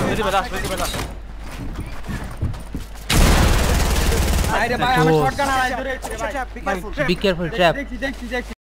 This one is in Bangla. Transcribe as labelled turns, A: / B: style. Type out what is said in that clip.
A: ভেরি বেলাস ভেরি বেলাস
B: আরে ভাই আমার শটগান আর আইছে রে ভাই
C: বি কেয়ারফুল ট্র্যাপ
B: দেখছি দেখছি দেখছি